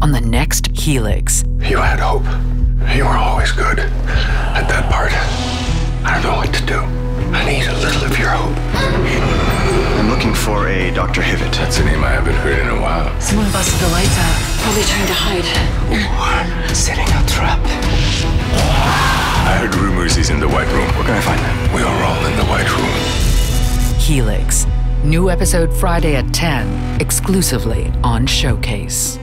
on the next Helix. You had hope. You were always good at that part. I don't know what to do. I need a little of your hope. I'm looking for a Dr. Hivett. That's a name I haven't heard in a while. Someone busted the lights out. Probably trying to hide. Or setting a trap. I heard rumors he's in the White Room. Where can I find him? We are all in the White Room. Helix. New episode Friday at 10, exclusively on Showcase.